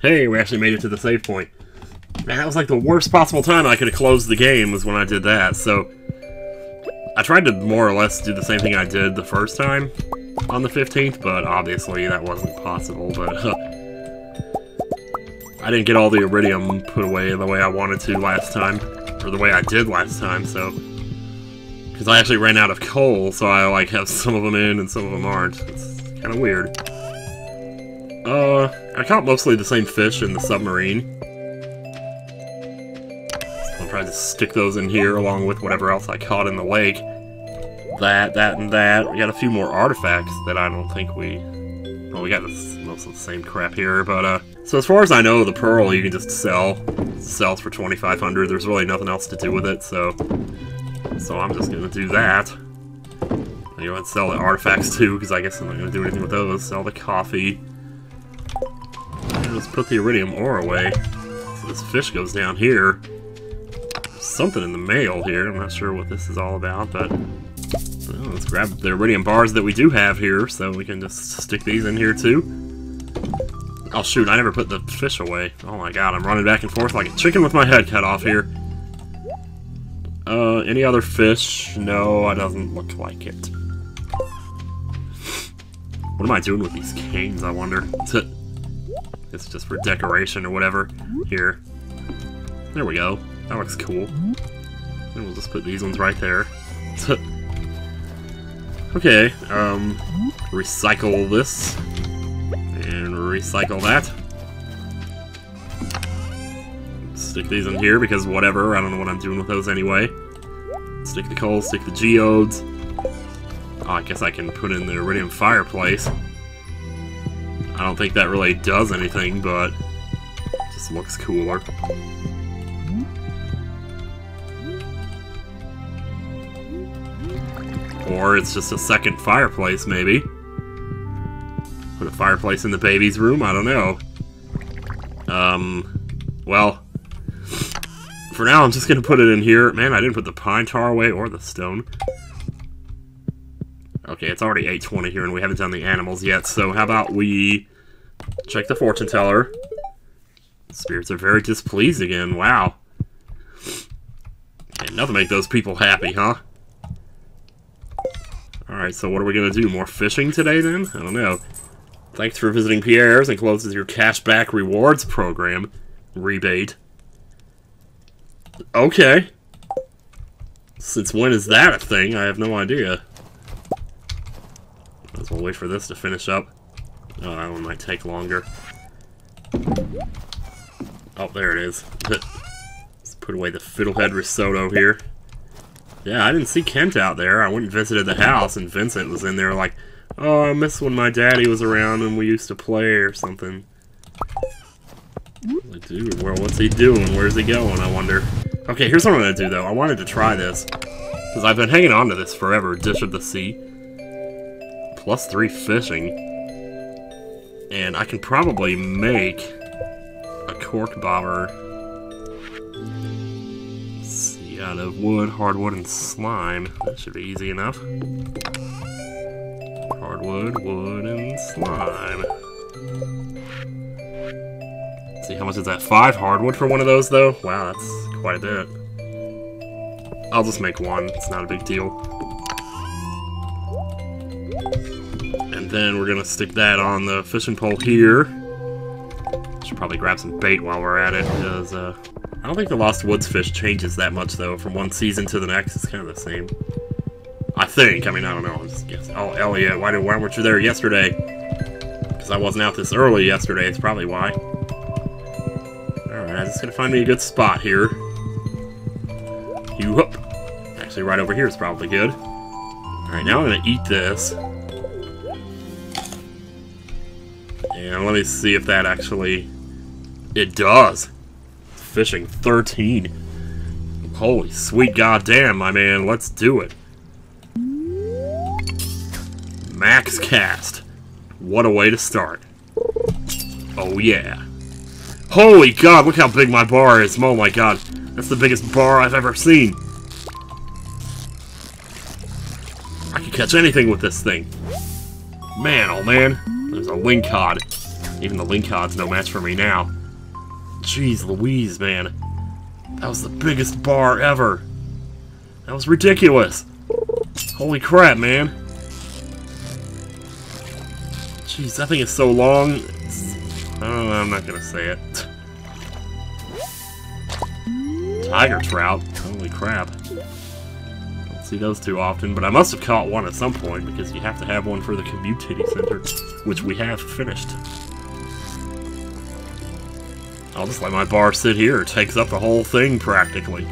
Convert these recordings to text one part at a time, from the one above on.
Hey, we actually made it to the save point. Man, that was like the worst possible time I could have closed the game was when I did that, so... I tried to more or less do the same thing I did the first time on the 15th, but obviously that wasn't possible, but... I didn't get all the iridium put away the way I wanted to last time, or the way I did last time, so... Because I actually ran out of coal, so I like have some of them in and some of them aren't. It's kind of weird. Uh, I caught mostly the same fish in the submarine. I'll probably to stick those in here along with whatever else I caught in the lake. That, that, and that. We got a few more artifacts that I don't think we... Well, we got this, most of the same crap here, but, uh... So as far as I know, the pearl you can just sell. Sells for 2500 There's really nothing else to do with it, so... So I'm just gonna do that. You know, and sell the artifacts too, because I guess I'm not gonna do anything with those. Sell the coffee. Let's put the iridium ore away. So this fish goes down here. There's something in the mail here. I'm not sure what this is all about, but well, let's grab the iridium bars that we do have here, so we can just stick these in here too. Oh shoot, I never put the fish away. Oh my god, I'm running back and forth like a chicken with my head cut off here. Uh, any other fish? No, it doesn't look like it. What am I doing with these canes, I wonder? It's just for decoration or whatever. Here. There we go. That looks cool. And we'll just put these ones right there. okay, um, recycle this. And recycle that. Stick these in here because whatever, I don't know what I'm doing with those anyway. Stick the coal, stick the geodes. Oh, I guess I can put in the iridium fireplace. I don't think that really does anything, but just looks cooler. Or it's just a second fireplace, maybe. Put a fireplace in the baby's room? I don't know. Um, well, for now I'm just gonna put it in here. Man, I didn't put the pine tar away or the stone. Okay, it's already 8.20 here and we haven't done the animals yet, so how about we check the fortune teller. Spirits are very displeased again, wow. And nothing make those people happy, huh? Alright, so what are we gonna do? More fishing today, then? I don't know. Thanks for visiting Pierre's and closes your cashback rewards program. Rebate. Okay. Since when is that a thing? I have no idea. Well wait for this to finish up. Oh, that one might take longer. Oh, there it is. Let's put away the fiddlehead risotto here. Yeah, I didn't see Kent out there. I went and visited the house, and Vincent was in there like, Oh, I miss when my daddy was around and we used to play or something. Like, dude, well, what's he doing? Where's he going, I wonder? Okay, here's what I'm gonna do, though. I wanted to try this. Because I've been hanging on to this forever. Dish O' The Sea. Plus three fishing. And I can probably make a cork bobber see, out of wood, hardwood, and slime. That should be easy enough. Hardwood, wood, and slime. Let's see, how much is that? Five hardwood for one of those, though? Wow, that's quite a bit. I'll just make one. It's not a big deal. Then we're gonna stick that on the fishing pole here. Should probably grab some bait while we're at it, because, uh, I don't think the Lost Woods fish changes that much, though, from one season to the next. It's kind of the same. I think. I mean, I don't know. I'm just guessing. Oh, Elliot, why, did, why weren't you there yesterday? Because I wasn't out this early yesterday. It's probably why. Alright, I'm just gonna find me a good spot here. You hook. Actually, right over here is probably good. Alright, now I'm gonna eat this. Let me see if that actually... It does! Fishing 13. Holy sweet goddamn, my man. Let's do it. Max Cast. What a way to start. Oh yeah. Holy god, look how big my bar is. Oh my god. That's the biggest bar I've ever seen. I can catch anything with this thing. Man, oh man. There's a lingcod. Even the Lingcod's no match for me now. Jeez Louise, man. That was the biggest bar ever. That was ridiculous. Holy crap, man. Jeez, that thing is so long. Oh, I'm not gonna say it. Tiger trout. Holy crap. Don't see those too often, but I must have caught one at some point because you have to have one for the community center, which we have finished. I'll just let my bar sit here. It takes up the whole thing, practically.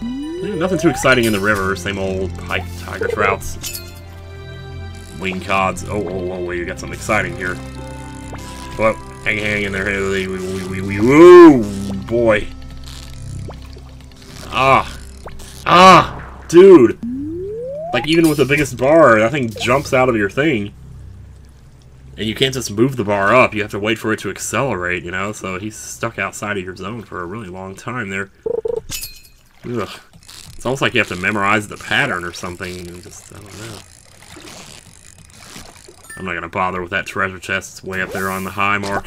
Yeah, nothing too exciting in the river. Same old pike tiger trouts. Lingcods. Oh, oh, oh, wait, you got something exciting here. Whoa, hang, hang in there. Whoa, boy. Ah. Ah! Dude! Like, even with the biggest bar, that thing jumps out of your thing. And you can't just move the bar up, you have to wait for it to accelerate, you know? So he's stuck outside of your zone for a really long time there. Ugh. It's almost like you have to memorize the pattern or something, just, I don't know. I'm not gonna bother with that treasure chest, it's way up there on the high mark.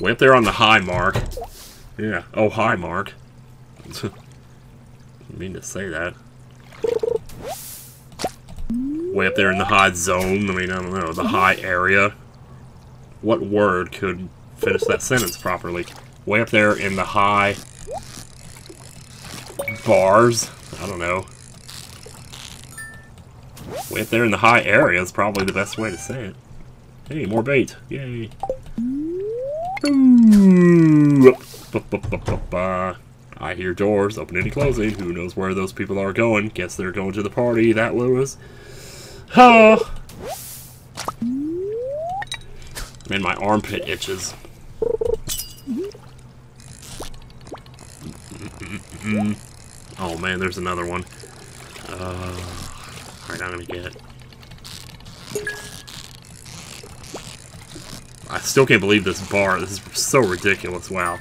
Way up there on the high mark. Yeah, oh high mark. Didn't mean to say that way up there in the high zone. I mean, I don't know, the high area. What word could finish that sentence properly? Way up there in the high bars. I don't know. Way up there in the high area is probably the best way to say it. Hey, more bait. Yay. I hear doors opening and closing. Who knows where those people are going? Guess they're going to the party. That Lewis. Oh. Man, my armpit itches. Oh man, there's another one. Uh, Alright, I'm gonna get I still can't believe this bar. This is so ridiculous. Wow.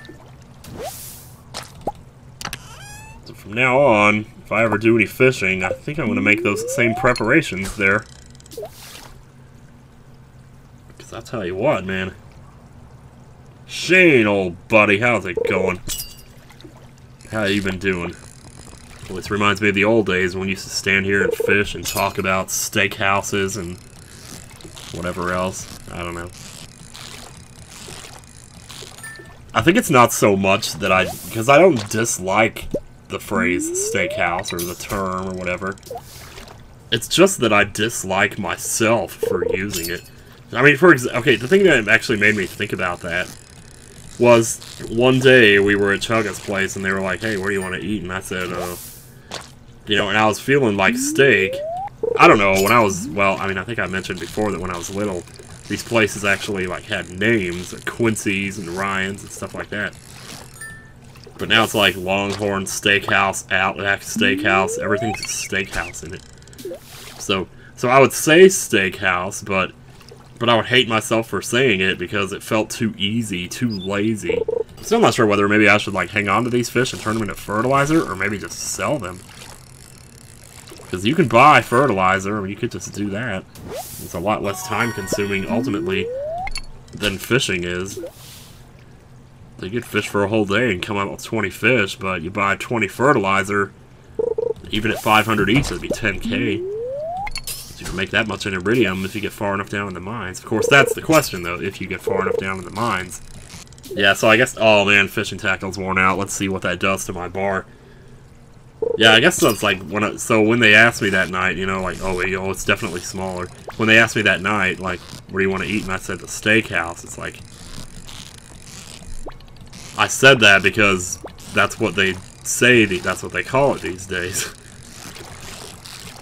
So from now on, if I ever do any fishing, I think I'm going to make those same preparations there. Because I'll tell you what, man. Shane, old buddy, how's it going? How you been doing? This reminds me of the old days when we used to stand here and fish and talk about steakhouses and whatever else. I don't know. I think it's not so much that I... Because I don't dislike the phrase steakhouse or the term or whatever. It's just that I dislike myself for using it. I mean, for example, okay, the thing that actually made me think about that was one day we were at Chugga's place and they were like, hey, where do you want to eat? And I said, uh, you know, and I was feeling like steak. I don't know, when I was, well, I mean, I think I mentioned before that when I was little, these places actually, like, had names, like Quincy's and Ryan's and stuff like that. But now it's like Longhorn Steakhouse, Outback Steakhouse, everything's a steakhouse in it. So, so I would say steakhouse, but but I would hate myself for saying it because it felt too easy, too lazy. I'm still not sure whether maybe I should like hang on to these fish and turn them into fertilizer, or maybe just sell them. Because you can buy fertilizer, or you could just do that. It's a lot less time consuming, ultimately, than fishing is. You could fish for a whole day and come out with 20 fish, but you buy 20 fertilizer, even at 500 each, that'd be 10k. So you can make that much in iridium if you get far enough down in the mines. Of course, that's the question, though, if you get far enough down in the mines. Yeah, so I guess, oh man, fishing tackle's worn out. Let's see what that does to my bar. Yeah, I guess that's like, when I, so when they asked me that night, you know, like, oh, oh, it's definitely smaller. When they asked me that night, like, where do you want to eat? And I said the steakhouse. It's like, I said that because that's what they say, that's what they call it these days.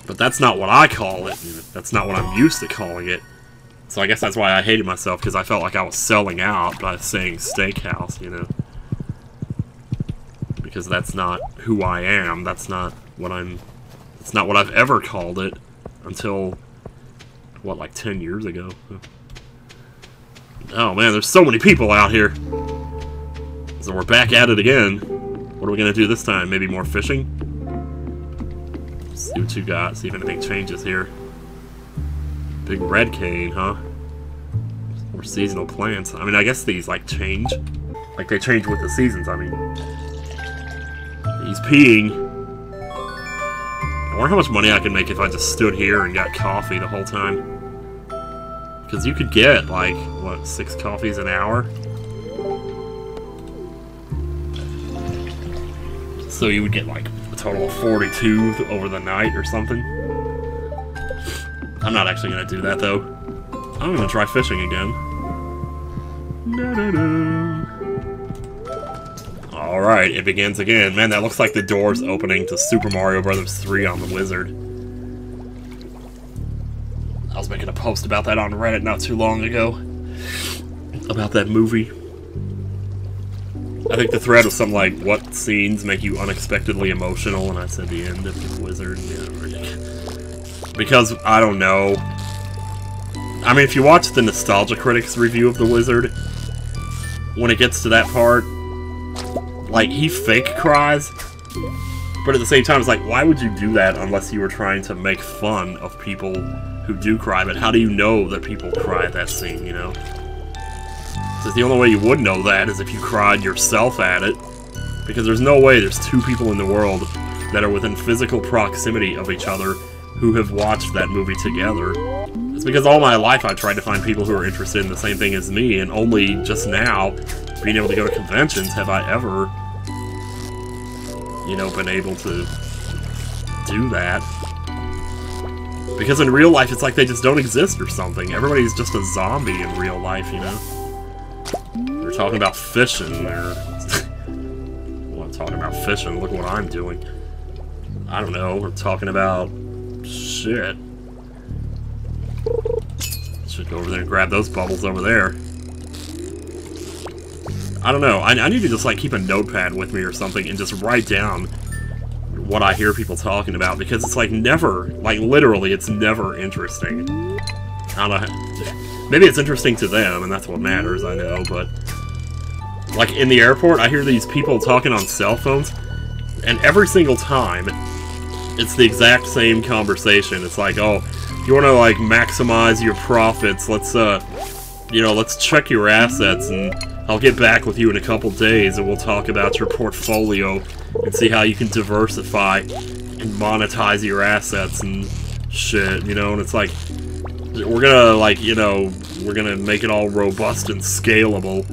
But that's not what I call it. That's not what I'm used to calling it. So I guess that's why I hated myself, because I felt like I was selling out by saying steakhouse, you know? Because that's not who I am. That's not what I'm... It's not what I've ever called it until, what, like 10 years ago? Oh man, there's so many people out here. So we're back at it again. What are we to do this time? Maybe more fishing? See what you got, see if anything changes here. Big red cane, huh? Or seasonal plants. I mean, I guess these, like, change. Like, they change with the seasons, I mean. He's peeing. I wonder how much money I could make if I just stood here and got coffee the whole time. Because you could get, like, what, six coffees an hour? So you would get, like, a total of 42 over the night or something. I'm not actually going to do that, though. I'm going to try fishing again. Alright, it begins again. Man, that looks like the door's opening to Super Mario Bros. 3 on the Wizard. I was making a post about that on Reddit not too long ago. About that movie. I think the thread was something like, what scenes make you unexpectedly emotional? And I said the end of the Wizard. Because, I don't know. I mean, if you watch the Nostalgia Critics review of The Wizard, when it gets to that part, like, he fake cries, but at the same time, it's like, why would you do that unless you were trying to make fun of people who do cry, but how do you know that people cry at that scene, you know? The only way you would know that is if you cried yourself at it, because there's no way there's two people in the world that are within physical proximity of each other who have watched that movie together. It's because all my life I tried to find people who are interested in the same thing as me, and only just now, being able to go to conventions, have I ever, you know, been able to do that. Because in real life, it's like they just don't exist or something. Everybody's just a zombie in real life, you know? Talking about fishing, there. well, talking about fishing, look what I'm doing. I don't know, we're talking about... shit. Should go over there and grab those bubbles over there. I don't know, I, I need to just, like, keep a notepad with me or something and just write down what I hear people talking about because it's like never, like literally, it's never interesting. I don't know. Maybe it's interesting to them, and that's what matters, I know, but... Like, in the airport, I hear these people talking on cell phones, and every single time, it's the exact same conversation. It's like, oh, you want to, like, maximize your profits, let's, uh, you know, let's check your assets, and I'll get back with you in a couple days, and we'll talk about your portfolio and see how you can diversify and monetize your assets and shit, you know, and it's like, we're gonna, like, you know, we're gonna make it all robust and scalable,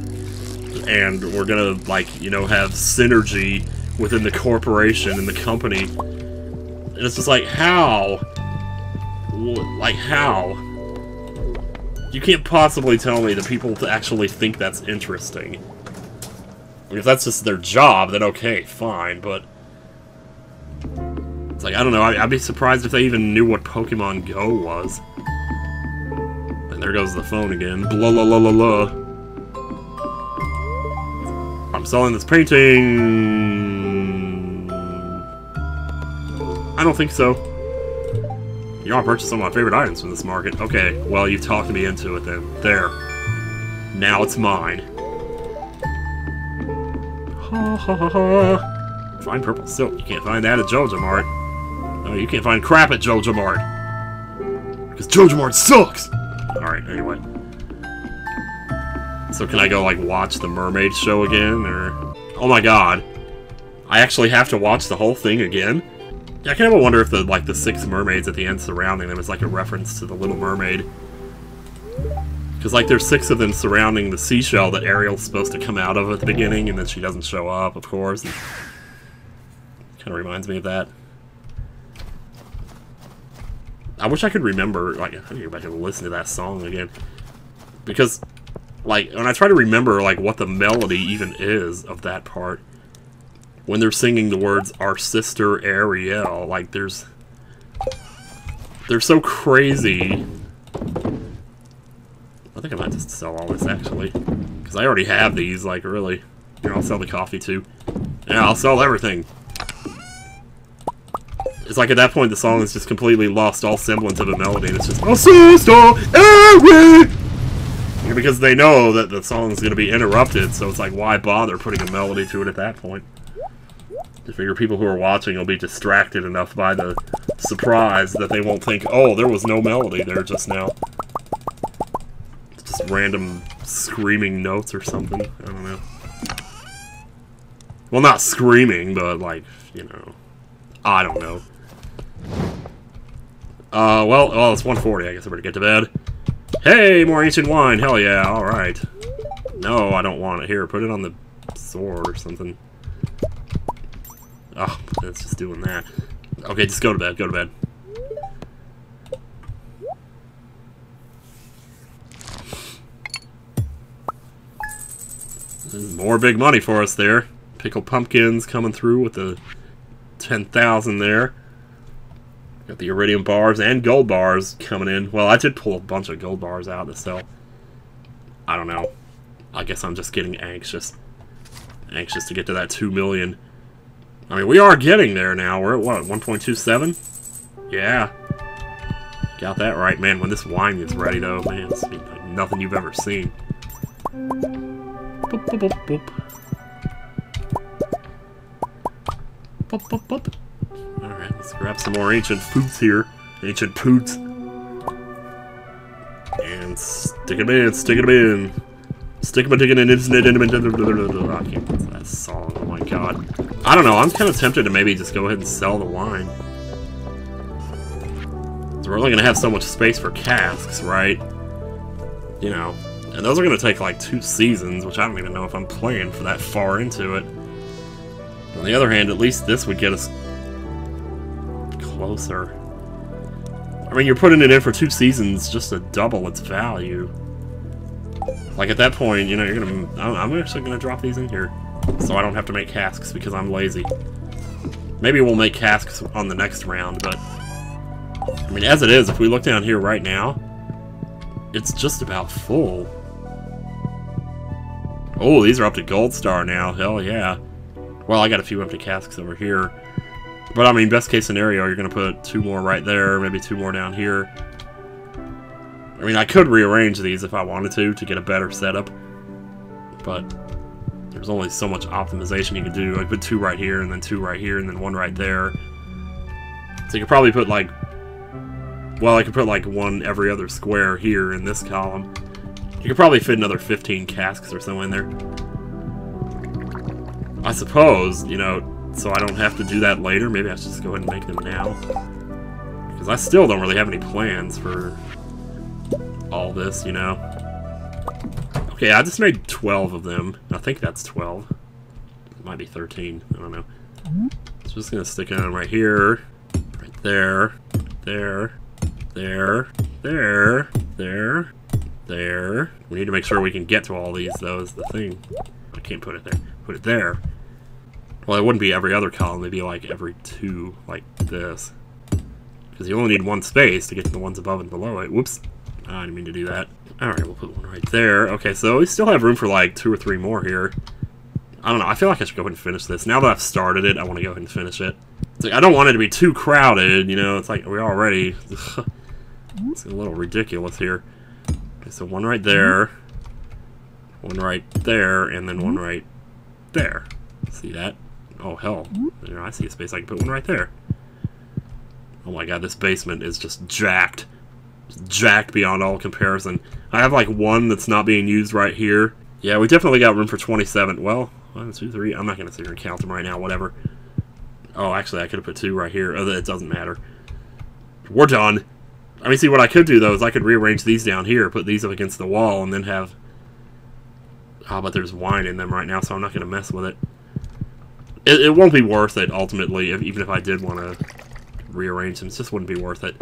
and we're gonna, like, you know, have synergy within the corporation and the company, and it's just like, how? Like, how? You can't possibly tell me that people actually think that's interesting if that's just their job, then okay, fine, but... It's like, I don't know, I, would be surprised if they even knew what Pokemon Go was. And there goes the phone again. Blah la la la la. I'm selling this painting... I don't think so. You want to purchase some of my favorite items from this market. Okay, well, you've talked me into it then. There. Now it's mine. Ha ha ha ha. Find purple silk. You can't find that at Joja Mart. No, you can't find crap at Joja Mart. Because Joja Mart sucks! Alright, anyway. So can I go, like, watch the mermaid show again, or... Oh my god. I actually have to watch the whole thing again? Yeah, I kind of wonder if the, like, the six mermaids at the end surrounding them is, like, a reference to the Little Mermaid. Because, like, there's six of them surrounding the seashell that Ariel's supposed to come out of at the beginning, and then she doesn't show up, of course. Kind of reminds me of that. I wish I could remember, like, I need to go back and listen to that song again. Because, like, when I try to remember, like, what the melody even is of that part, when they're singing the words, our sister Ariel, like, there's... They're so crazy I think I might just sell all this, actually. Because I already have these, like, really. Here, I'll sell the coffee, too. Yeah, I'll sell everything. It's like at that point the song has just completely lost all semblance of a melody. It's just, My sister, Eric! Because they know that the song's going to be interrupted, so it's like, why bother putting a melody to it at that point? I figure people who are watching will be distracted enough by the surprise that they won't think, oh, there was no melody there just now Just random screaming notes or something. I don't know. Well, not screaming, but like, you know. I don't know. Uh, well, well, it's 140. I guess I better get to bed. Hey, more ancient wine. Hell yeah, alright. No, I don't want it. Here, put it on the sword or something. Oh, it's just doing that. Okay, just go to bed. Go to bed. More big money for us there. Pickled pumpkins coming through with the 10,000 there. Got the iridium bars and gold bars coming in. Well, I did pull a bunch of gold bars out to sell. I don't know. I guess I'm just getting anxious. Anxious to get to that 2 million. I mean, we are getting there now. We're at, what, 1.27? Yeah. Got that right, man. When this wine is ready, though, man, it's like nothing you've ever seen. Boop, boop, boop, boop. Boop, boop, boop. Let's grab some more ancient foods here. Ancient poots. And stick them in, stick them in. Stick them in, in, internet, in, I can't that song, oh my god. I don't know, I'm kind of tempted to maybe just go ahead and sell the wine. We're only going to have so much space for casks, right? You know, and those are going to take like two seasons, which I don't even know if I'm playing for that far into it. On the other hand, at least this would get us closer. I mean, you're putting it in for two seasons just to double its value. Like, at that point, you know, you're gonna... I'm actually gonna drop these in here. So I don't have to make casks because I'm lazy. Maybe we'll make casks on the next round, but... I mean, as it is, if we look down here right now, it's just about full. Oh, these are up to Gold Star now. Hell yeah. Well, I got a few empty casks over here. But, I mean, best case scenario, you're going to put two more right there, maybe two more down here. I mean, I could rearrange these if I wanted to, to get a better setup. But there's only so much optimization you can do. I put two right here, and then two right here, and then one right there. So you could probably put, like... Well, I could put, like, one every other square here in this column. You could probably fit another 15 casks or so in there. I suppose, you know, so I don't have to do that later, maybe I should just go ahead and make them now. Because I still don't really have any plans for all this, you know. Okay, I just made 12 of them. I think that's 12. It might be 13, I don't know. So just gonna stick it on right here, right there, there, there, there, there, there. We need to make sure we can get to all these, though, is the thing. I can't put it there. Put it there. Well, it wouldn't be every other column. It'd be like every two, like this. Because you only need one space to get to the ones above and below it. Whoops. I didn't mean to do that. Alright, we'll put one right there. Okay, so we still have room for like two or three more here. I don't know. I feel like I should go ahead and finish this. Now that I've started it, I want to go ahead and finish it. It's like, I don't want it to be too crowded, you know? It's like, we're already... it's a little ridiculous here. Okay, so one right there. One right there, and then one right there. See that? Oh, hell. You I see a space I can put one right there. Oh my god, this basement is just jacked. jacked beyond all comparison. I have like one that's not being used right here. Yeah, we definitely got room for 27. Well, one, two, three. I'm not going to sit here and count them right now, whatever. Oh, actually, I could have put two right here. Oh, it doesn't matter. We're done. I mean, see, what I could do, though, is I could rearrange these down here, put these up against the wall, and then have... Oh, but there's wine in them right now, so I'm not going to mess with it it, it won't be worth it ultimately, if, even if I did want to rearrange them. It just wouldn't be worth it.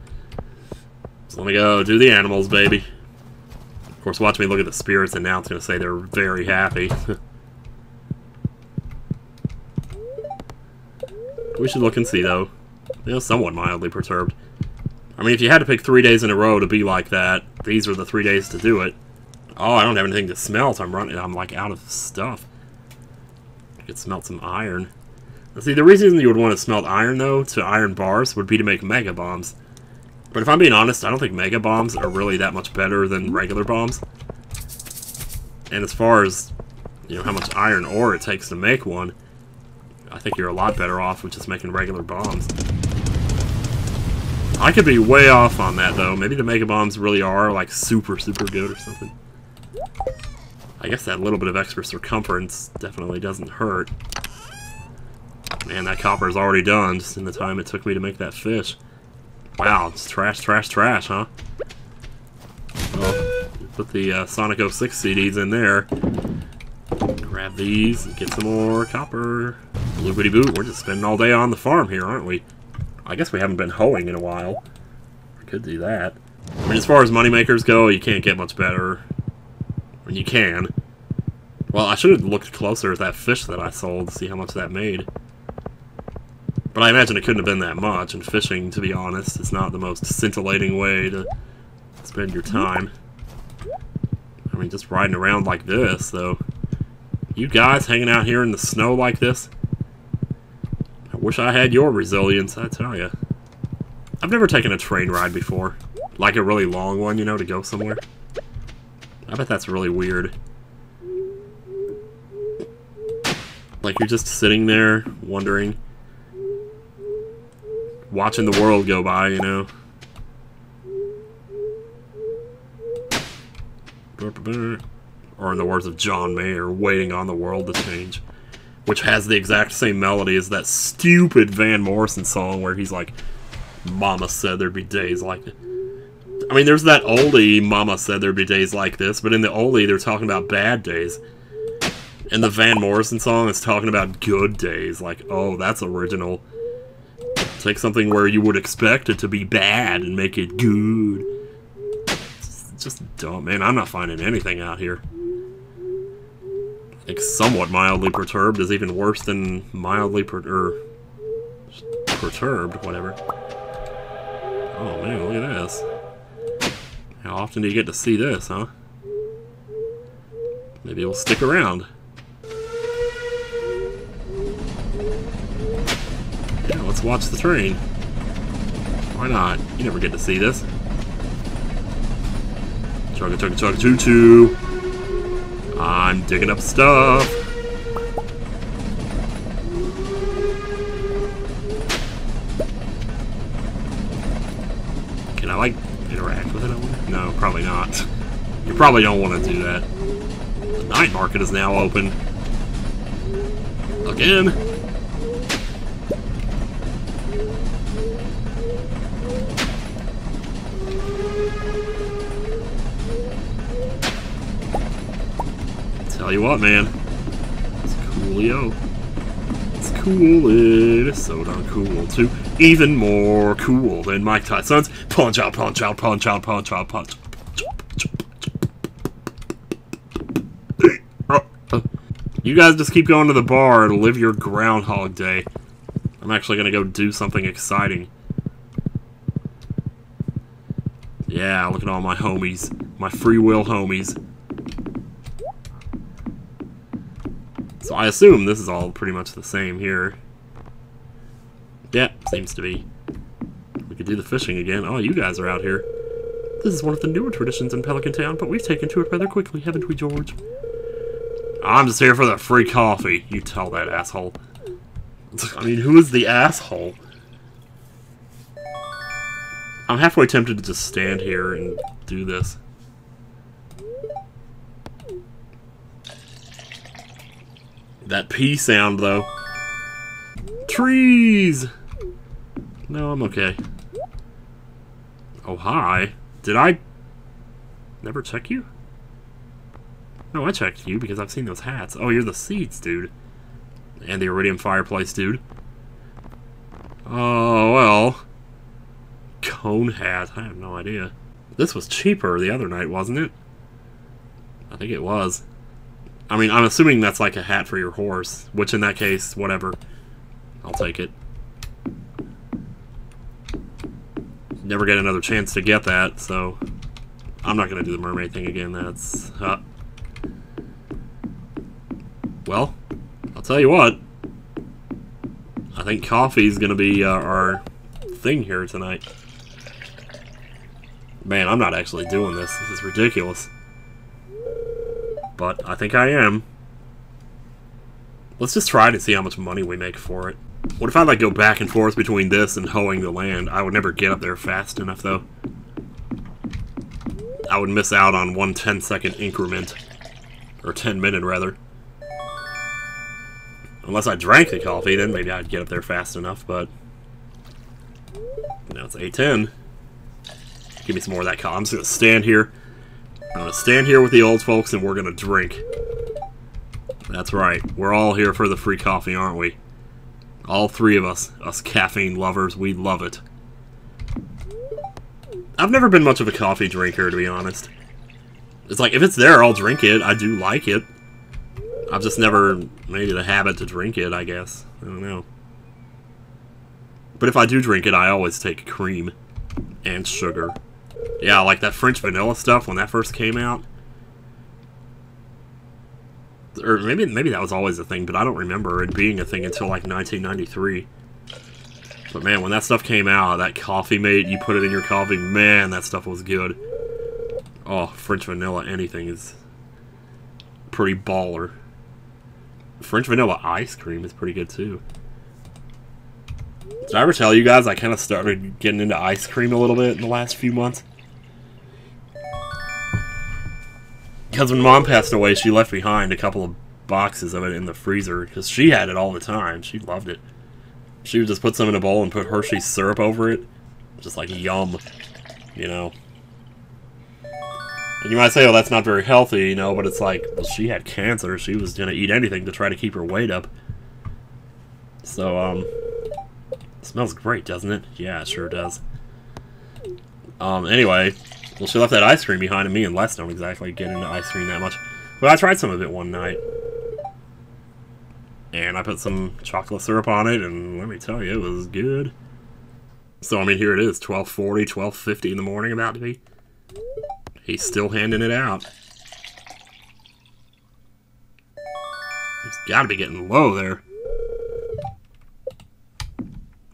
So let me go do the animals, baby. Of course, watch me look at the spirits, and now it's going to say they're very happy. we should look and see, though. You know, somewhat mildly perturbed. I mean, if you had to pick three days in a row to be like that, these are the three days to do it. Oh, I don't have anything to smelt. I'm running. I'm like out of stuff. I could smelt some iron. see, the reason you would want to smelt iron, though, to iron bars, would be to make mega bombs. But if I'm being honest, I don't think mega bombs are really that much better than regular bombs. And as far as, you know, how much iron ore it takes to make one, I think you're a lot better off with just making regular bombs. I could be way off on that, though. Maybe the mega bombs really are, like, super, super good or something. I guess that little bit of extra circumference definitely doesn't hurt. Man, that copper is already done just in the time it took me to make that fish. Wow, it's trash, trash, trash, huh? Well, put the uh, Sonic 06 CDs in there. Grab these and get some more copper. Bloopity boot, we're just spending all day on the farm here, aren't we? I guess we haven't been hoeing in a while. We could do that. I mean, as far as moneymakers go, you can't get much better. When you can. Well, I should have looked closer at that fish that I sold to see how much that made. But I imagine it couldn't have been that much, and fishing, to be honest, is not the most scintillating way to spend your time. I mean, just riding around like this, though. You guys hanging out here in the snow like this? I wish I had your resilience, I tell you. I've never taken a train ride before. Like a really long one, you know, to go somewhere. I bet that's really weird. Like you're just sitting there, wondering watching the world go by, you know. Or in the words of John Mayer, waiting on the world to change. Which has the exact same melody as that stupid Van Morrison song where he's like, Mama said there'd be days like it. I mean, there's that oldie, Mama said there'd be days like this, but in the oldie, they're talking about bad days. And the Van Morrison song is talking about good days. Like, oh, that's original. Take something where you would expect it to be bad and make it good. It's just dumb, man. I'm not finding anything out here. Think somewhat mildly perturbed is even worse than mildly per er, perturbed, whatever. Oh man, look at this. How often do you get to see this, huh? Maybe it'll stick around. Yeah, let's watch the train. Why not? You never get to see this. Chugga chugga chugga choo choo. I'm digging up stuff. Probably don't want to do that. The night market is now open. Again. Tell you what, man. It's coolio. It's cool. It is so darn cool, too. Even more cool than Mike Tyson's punch out, punch out, punch out, punch out, punch. You guys just keep going to the bar and live your Groundhog Day. I'm actually gonna go do something exciting. Yeah, look at all my homies. My free will homies. So I assume this is all pretty much the same here. Yeah, seems to be. We could do the fishing again. Oh, you guys are out here. This is one of the newer traditions in Pelican Town, but we've taken to it rather quickly, haven't we, George? I'm just here for the free coffee. You tell that asshole. I mean, who is the asshole? I'm halfway tempted to just stand here and do this. That P sound, though. Trees! No, I'm okay. Oh, hi. Did I never check you? No, I checked you because I've seen those hats. Oh, you're the seeds, dude. And the iridium fireplace, dude. Oh, well. Cone hat. I have no idea. This was cheaper the other night, wasn't it? I think it was. I mean, I'm assuming that's like a hat for your horse, which in that case, whatever. I'll take it. Never get another chance to get that, so I'm not going to do the mermaid thing again. That's... Uh, well, I'll tell you what. I think coffee is to be uh, our thing here tonight. Man, I'm not actually doing this. This is ridiculous but I think I am. Let's just try to see how much money we make for it. What if I like go back and forth between this and hoeing the land? I would never get up there fast enough though. I would miss out on one 10 second increment Or 10 minute, rather. Unless I drank the coffee, then maybe I'd get up there fast enough, but... Now it's 8.10. Give me some more of that coffee. I'm just gonna stand here. I'm gonna stand here with the old folks and we're gonna drink. That's right. We're all here for the free coffee, aren't we? All three of us. Us caffeine lovers. We love it. I've never been much of a coffee drinker, to be honest. It's like, if it's there, I'll drink it. I do like it. I've just never made it a habit to drink it, I guess. I don't know. But if I do drink it, I always take cream and sugar. Yeah, like that French vanilla stuff when that first came out. Or maybe maybe that was always a thing, but I don't remember it being a thing until like 1993. But man, when that stuff came out, that coffee mate, you put it in your coffee, man, that stuff was good. Oh, French vanilla anything is pretty baller. French vanilla ice cream is pretty good too. Did I ever tell you guys I kind of started getting into ice cream a little bit in the last few months? Because when mom passed away, she left behind a couple of boxes of it in the freezer because she had it all the time. She loved it. She would just put some in a bowl and put Hershey's syrup over it. Just like yum, you know. And you might say, oh, that's not very healthy, you know, but it's like, well, she had cancer. She was going to eat anything to try to keep her weight up. So, um, smells great, doesn't it? Yeah, it sure does. Um, anyway, well, she left that ice cream behind, and me and Les don't exactly get into ice cream that much. But I tried some of it one night. And I put some chocolate syrup on it, and let me tell you, it was good. So, I mean, here it is, 1240, 1250 in the morning about to be. He's still handing it out. He's got to be getting low there.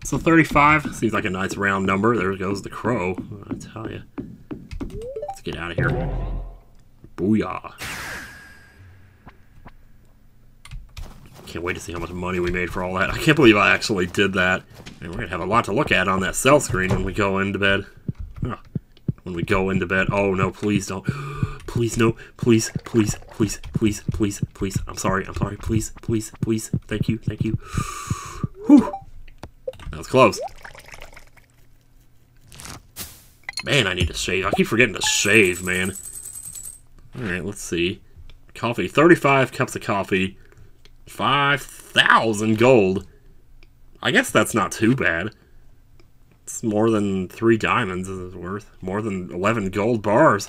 So 35 seems like a nice round number. There goes the crow. I tell you. Let's get out of here. Booyah. Can't wait to see how much money we made for all that. I can't believe I actually did that. And we're going to have a lot to look at on that cell screen when we go into bed. When we go into bed. Oh no, please don't. Please no. Please, please, please, please, please, please. I'm sorry. I'm sorry. Please, please, please. Thank you. Thank you. Whew. That was close. Man, I need to shave. I keep forgetting to shave, man. Alright, let's see. Coffee. 35 cups of coffee. 5,000 gold. I guess that's not too bad. It's more than three diamonds is worth. More than 11 gold bars.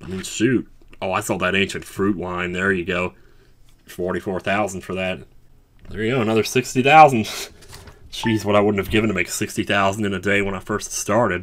I mean, shoot. Oh, I saw that ancient fruit wine. There you go. 44,000 for that. There you go, another 60,000. Jeez, what I wouldn't have given to make 60,000 in a day when I first started.